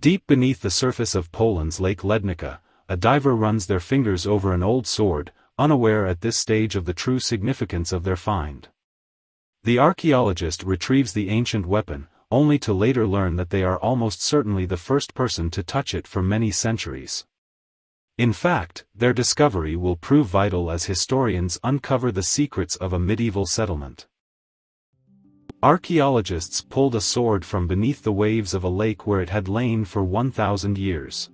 Deep beneath the surface of Poland's Lake Lednica, a diver runs their fingers over an old sword, unaware at this stage of the true significance of their find. The archaeologist retrieves the ancient weapon, only to later learn that they are almost certainly the first person to touch it for many centuries. In fact, their discovery will prove vital as historians uncover the secrets of a medieval settlement. Archaeologists pulled a sword from beneath the waves of a lake where it had lain for 1,000 years.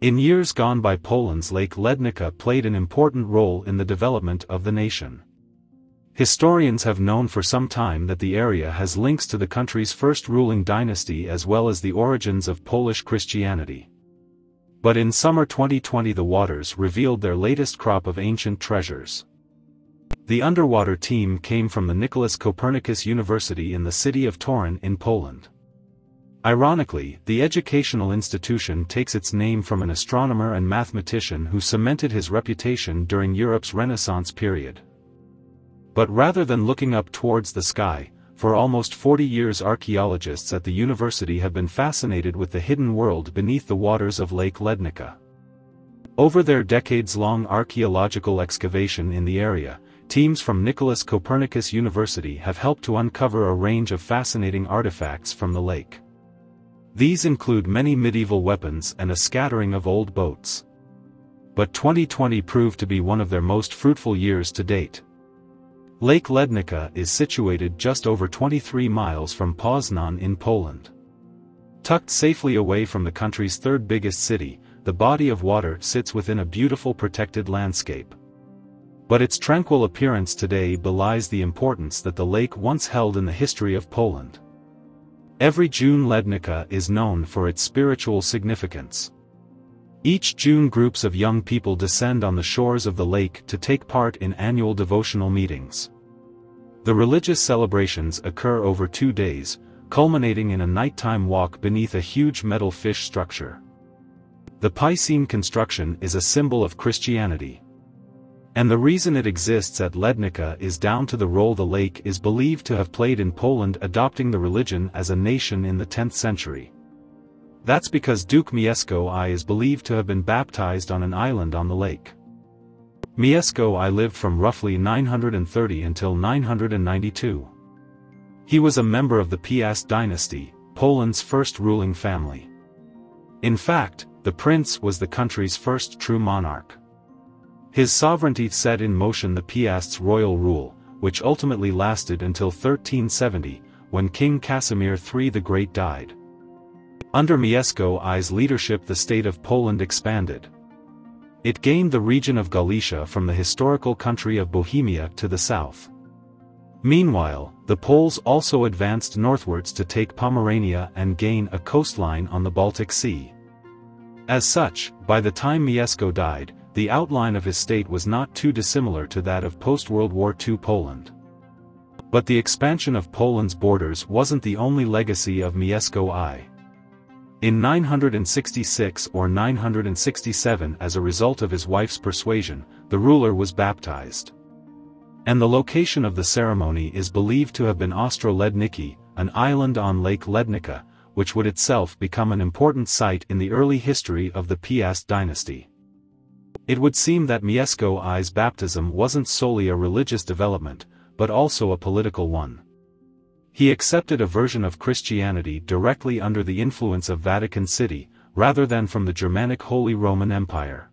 In years gone by Poland's Lake Lednica played an important role in the development of the nation. Historians have known for some time that the area has links to the country's first ruling dynasty as well as the origins of Polish Christianity. But in summer 2020 the waters revealed their latest crop of ancient treasures. The underwater team came from the Nicholas Copernicus University in the city of Torun in Poland. Ironically, the educational institution takes its name from an astronomer and mathematician who cemented his reputation during Europe's Renaissance period. But rather than looking up towards the sky, for almost 40 years archaeologists at the university have been fascinated with the hidden world beneath the waters of Lake Lednica. Over their decades-long archaeological excavation in the area, teams from Nicholas Copernicus University have helped to uncover a range of fascinating artifacts from the lake. These include many medieval weapons and a scattering of old boats. But 2020 proved to be one of their most fruitful years to date. Lake Lednica is situated just over 23 miles from Poznan in Poland. Tucked safely away from the country's third biggest city, the body of water sits within a beautiful protected landscape. But its tranquil appearance today belies the importance that the lake once held in the history of Poland. Every June Lednica is known for its spiritual significance. Each June groups of young people descend on the shores of the lake to take part in annual devotional meetings. The religious celebrations occur over two days, culminating in a nighttime walk beneath a huge metal fish structure. The Piscine construction is a symbol of Christianity. And the reason it exists at Lednica is down to the role the lake is believed to have played in Poland adopting the religion as a nation in the 10th century. That's because Duke Mieszko I is believed to have been baptized on an island on the lake. Mieszko I lived from roughly 930 until 992. He was a member of the Piast dynasty, Poland's first ruling family. In fact, the prince was the country's first true monarch. His sovereignty set in motion the Piast's royal rule, which ultimately lasted until 1370, when King Casimir III the Great died. Under Mieszko I's leadership the state of Poland expanded. It gained the region of Galicia from the historical country of Bohemia to the south. Meanwhile, the Poles also advanced northwards to take Pomerania and gain a coastline on the Baltic Sea. As such, by the time Mieszko died, the outline of his state was not too dissimilar to that of post-World War II Poland. But the expansion of Poland's borders wasn't the only legacy of Mieszko I. In 966 or 967 as a result of his wife's persuasion, the ruler was baptized. And the location of the ceremony is believed to have been Ostroledniki, an island on Lake Lednica, which would itself become an important site in the early history of the Piast dynasty. It would seem that Mieszko I's baptism wasn't solely a religious development, but also a political one. He accepted a version of Christianity directly under the influence of Vatican City, rather than from the Germanic Holy Roman Empire.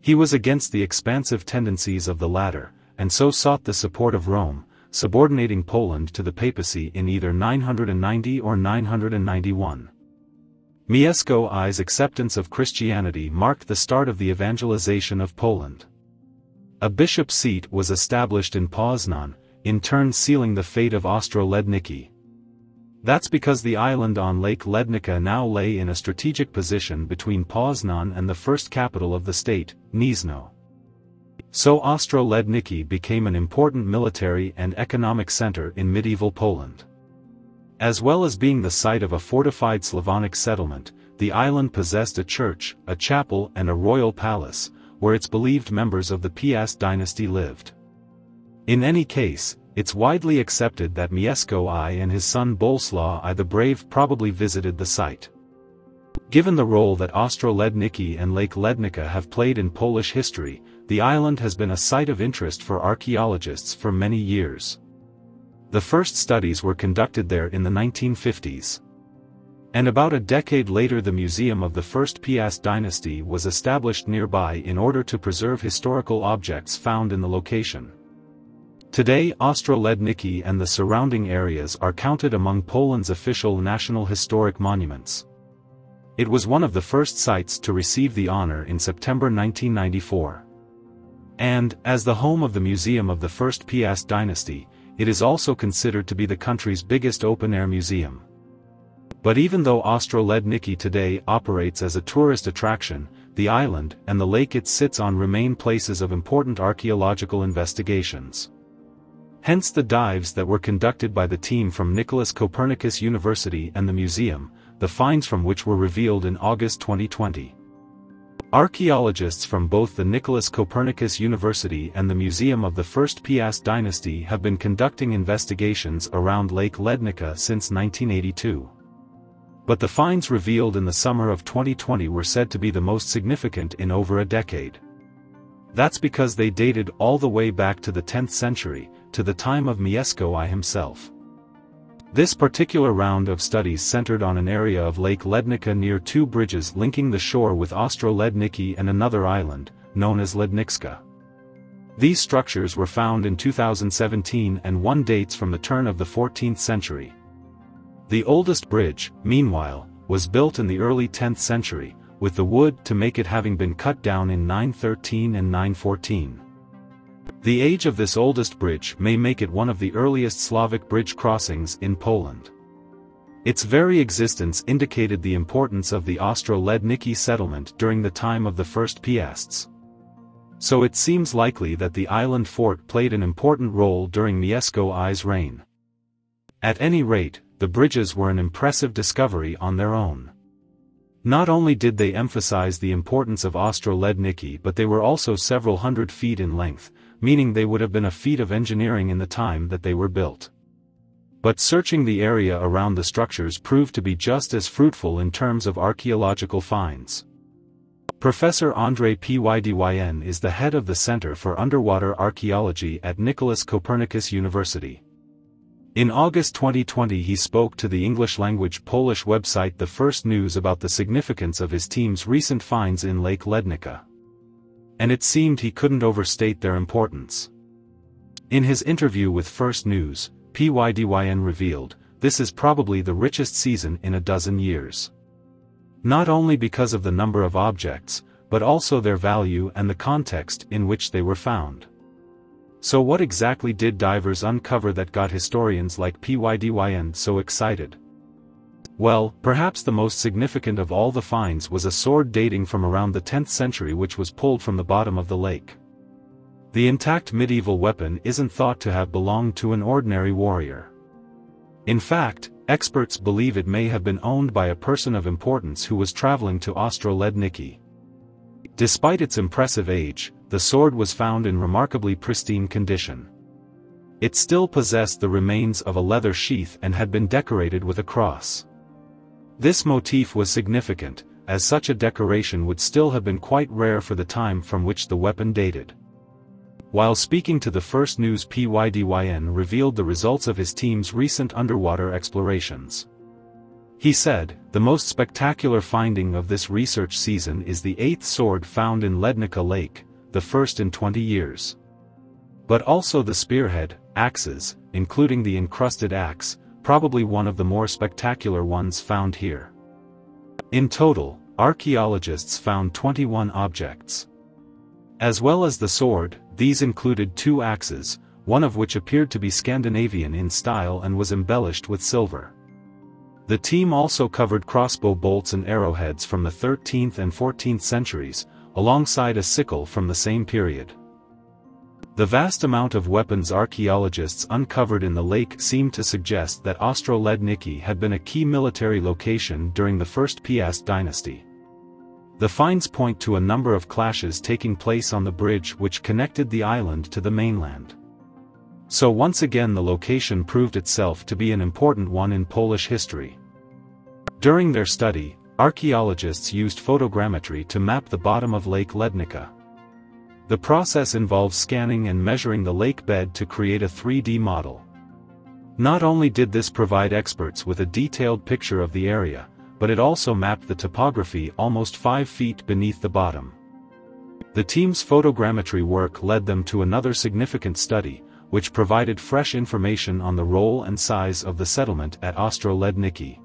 He was against the expansive tendencies of the latter, and so sought the support of Rome, subordinating Poland to the papacy in either 990 or 991. Mieszko I's acceptance of Christianity marked the start of the evangelization of Poland. A bishop's seat was established in Poznan, in turn sealing the fate of Ostroledniki. That's because the island on Lake Lednica now lay in a strategic position between Poznan and the first capital of the state, Gniezno. So Ostroledniki became an important military and economic center in medieval Poland. As well as being the site of a fortified Slavonic settlement, the island possessed a church, a chapel and a royal palace, where its believed members of the Piast dynasty lived. In any case, it's widely accepted that Mieszko I and his son Boleslaw I the Brave probably visited the site. Given the role that Ostroledniki and Lake Lednica have played in Polish history, the island has been a site of interest for archaeologists for many years. The first studies were conducted there in the 1950s. And about a decade later the Museum of the First Piast dynasty was established nearby in order to preserve historical objects found in the location. Today Ostroledniki and the surrounding areas are counted among Poland's official national historic monuments. It was one of the first sites to receive the honor in September 1994. And, as the home of the Museum of the First Piast dynasty, it is also considered to be the country's biggest open-air museum. But even though Ostroledniki today operates as a tourist attraction, the island and the lake it sits on remain places of important archaeological investigations. Hence the dives that were conducted by the team from Nicholas Copernicus University and the museum, the finds from which were revealed in August 2020. Archaeologists from both the Nicholas Copernicus University and the Museum of the First Piast dynasty have been conducting investigations around Lake Lednica since 1982. But the finds revealed in the summer of 2020 were said to be the most significant in over a decade. That's because they dated all the way back to the 10th century, to the time of Mieszko I himself. This particular round of studies centered on an area of Lake Lednica near two bridges linking the shore with Ostroledniki and another island, known as Lednicka. These structures were found in 2017 and one dates from the turn of the 14th century. The oldest bridge, meanwhile, was built in the early 10th century, with the wood to make it having been cut down in 913 and 914. The age of this oldest bridge may make it one of the earliest Slavic bridge crossings in Poland. Its very existence indicated the importance of the Ostro-Ledniki settlement during the time of the First Piasts. So it seems likely that the island fort played an important role during Mieszko I's reign. At any rate, the bridges were an impressive discovery on their own. Not only did they emphasize the importance of Ostro-Ledniki but they were also several hundred feet in length, meaning they would have been a feat of engineering in the time that they were built. But searching the area around the structures proved to be just as fruitful in terms of archaeological finds. Professor Andrei Pydyn is the head of the Center for Underwater Archaeology at Nicholas Copernicus University. In August 2020 he spoke to the English-language Polish website The First News about the significance of his team's recent finds in Lake Lednica and it seemed he couldn't overstate their importance. In his interview with First News, Pydyn revealed, this is probably the richest season in a dozen years. Not only because of the number of objects, but also their value and the context in which they were found. So what exactly did divers uncover that got historians like Pydyn so excited? Well, perhaps the most significant of all the finds was a sword dating from around the 10th century which was pulled from the bottom of the lake. The intact medieval weapon isn't thought to have belonged to an ordinary warrior. In fact, experts believe it may have been owned by a person of importance who was traveling to Ostroledniki. Despite its impressive age, the sword was found in remarkably pristine condition. It still possessed the remains of a leather sheath and had been decorated with a cross. This motif was significant, as such a decoration would still have been quite rare for the time from which the weapon dated. While speaking to the First News Pydyn revealed the results of his team's recent underwater explorations. He said, the most spectacular finding of this research season is the eighth sword found in Lednica Lake, the first in 20 years. But also the spearhead, axes, including the encrusted axe, probably one of the more spectacular ones found here. In total, archaeologists found 21 objects. As well as the sword, these included two axes, one of which appeared to be Scandinavian in style and was embellished with silver. The team also covered crossbow bolts and arrowheads from the 13th and 14th centuries, alongside a sickle from the same period. The vast amount of weapons archaeologists uncovered in the lake seem to suggest that Ostroledniki had been a key military location during the First Piast dynasty. The finds point to a number of clashes taking place on the bridge which connected the island to the mainland. So once again the location proved itself to be an important one in Polish history. During their study, archaeologists used photogrammetry to map the bottom of Lake Lednica. The process involves scanning and measuring the lake bed to create a 3D model. Not only did this provide experts with a detailed picture of the area, but it also mapped the topography almost 5 feet beneath the bottom. The team's photogrammetry work led them to another significant study, which provided fresh information on the role and size of the settlement at Ostroledniki.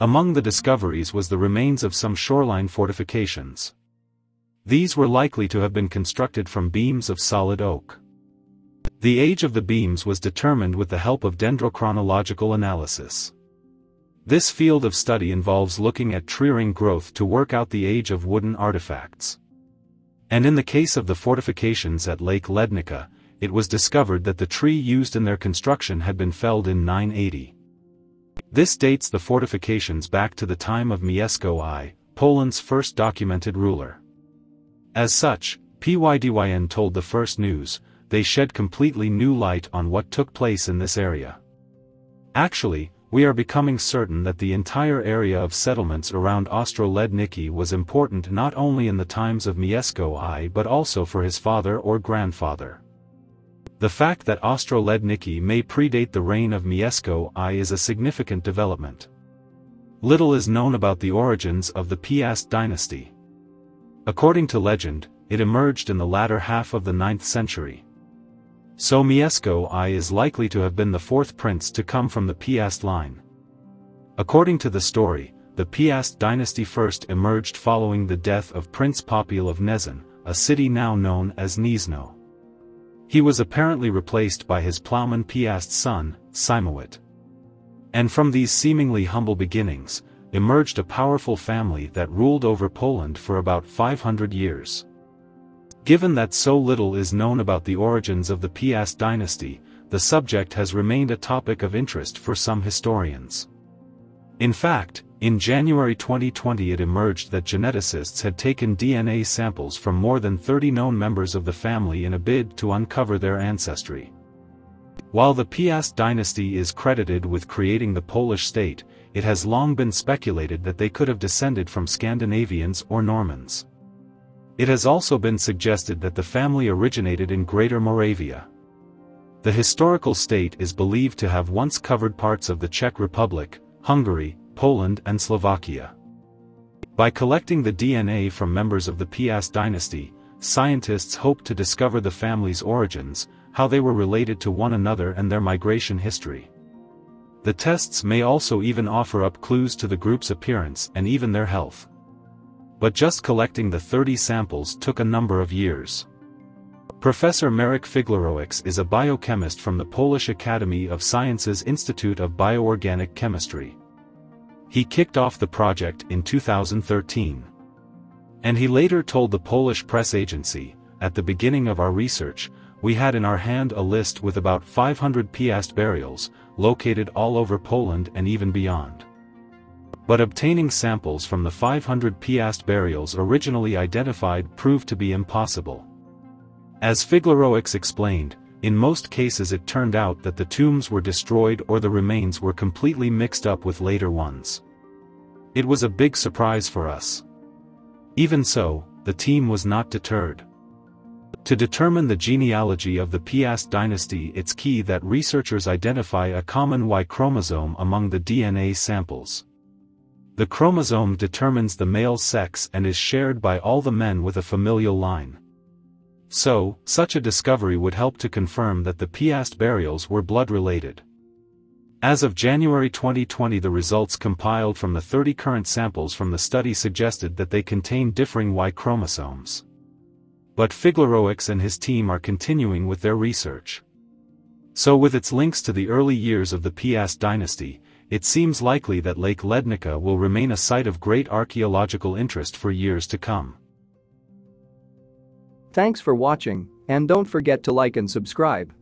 Among the discoveries was the remains of some shoreline fortifications. These were likely to have been constructed from beams of solid oak. The age of the beams was determined with the help of dendrochronological analysis. This field of study involves looking at tree ring growth to work out the age of wooden artifacts. And in the case of the fortifications at Lake Lednica, it was discovered that the tree used in their construction had been felled in 980. This dates the fortifications back to the time of Mieszko I, Poland's first documented ruler. As such, PYDYN told the first news, they shed completely new light on what took place in this area. Actually, we are becoming certain that the entire area of settlements around Ostroledniki was important not only in the times of Mieszko I but also for his father or grandfather. The fact that Ostroledniki may predate the reign of Mieszko I is a significant development. Little is known about the origins of the Piast dynasty. According to legend, it emerged in the latter half of the 9th century. So Mieszko I is likely to have been the fourth prince to come from the Piast line. According to the story, the Piast dynasty first emerged following the death of Prince Popiel of Nezin, a city now known as Gniezno. He was apparently replaced by his plowman Piast's son, Siemowit. And from these seemingly humble beginnings, emerged a powerful family that ruled over Poland for about 500 years. Given that so little is known about the origins of the Piast dynasty, the subject has remained a topic of interest for some historians. In fact, in January 2020 it emerged that geneticists had taken DNA samples from more than 30 known members of the family in a bid to uncover their ancestry. While the Piast dynasty is credited with creating the Polish state, it has long been speculated that they could have descended from Scandinavians or Normans. It has also been suggested that the family originated in Greater Moravia. The historical state is believed to have once covered parts of the Czech Republic, Hungary, Poland and Slovakia. By collecting the DNA from members of the Piast dynasty, scientists hope to discover the family's origins, how they were related to one another and their migration history. The tests may also even offer up clues to the group's appearance and even their health. But just collecting the 30 samples took a number of years. Professor Marek Figlerowicz is a biochemist from the Polish Academy of Sciences Institute of Bioorganic Chemistry. He kicked off the project in 2013. And he later told the Polish press agency, at the beginning of our research, we had in our hand a list with about 500 Piast burials, located all over Poland and even beyond. But obtaining samples from the 500 Piast burials originally identified proved to be impossible. As Figlerowicz explained, in most cases it turned out that the tombs were destroyed or the remains were completely mixed up with later ones. It was a big surprise for us. Even so, the team was not deterred. To determine the genealogy of the Piast dynasty it's key that researchers identify a common Y chromosome among the DNA samples. The chromosome determines the male sex and is shared by all the men with a familial line. So, such a discovery would help to confirm that the Piast burials were blood-related. As of January 2020 the results compiled from the 30 current samples from the study suggested that they contain differing Y chromosomes. But Figlerowicz and his team are continuing with their research. So with its links to the early years of the Piast dynasty, it seems likely that Lake Lednica will remain a site of great archaeological interest for years to come. Thanks for watching, and don't forget to like and subscribe.